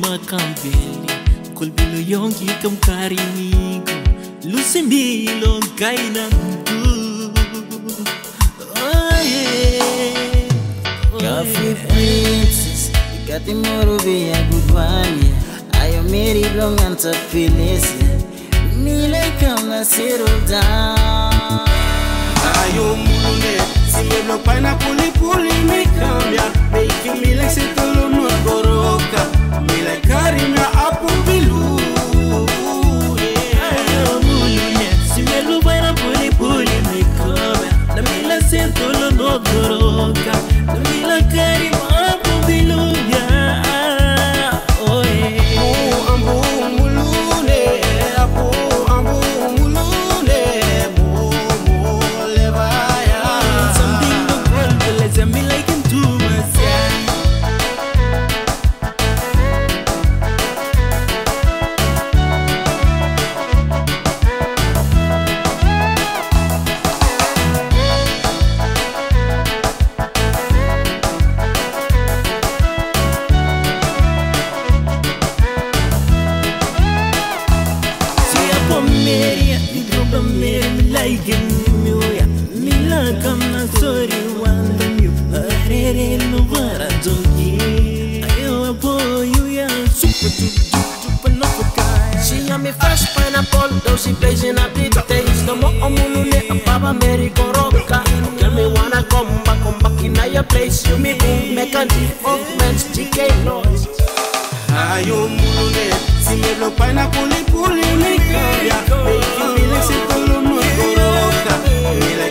Makambeli Kolbilo yonki kam karimigo Lusi milo Coffee princess, ikati morubi ya gudwania Ayo meri blongan sa pilisi Mile kam na settle down. Ayo mulune, simeblo paina puli puli mi cambia. Making me like se tolo no goroka Me like karimia apu bilu Ayo mulune, simelu baina puli puli mikome Na mila sentolo no goroka Na mila aigemimioya milakam nasori wandamio arereluvarazogi ayoa boyuya supatupanapakaa She on me fresh pineapple, though she blazing up the taste. No more omunune, a baba Mary Goroka. Tell me wanna come back, come back in your place. You me boom, make a different GK noise. Ayo mulune, si me lo pineapple, puli mi gloria. Make you feel it, tolo no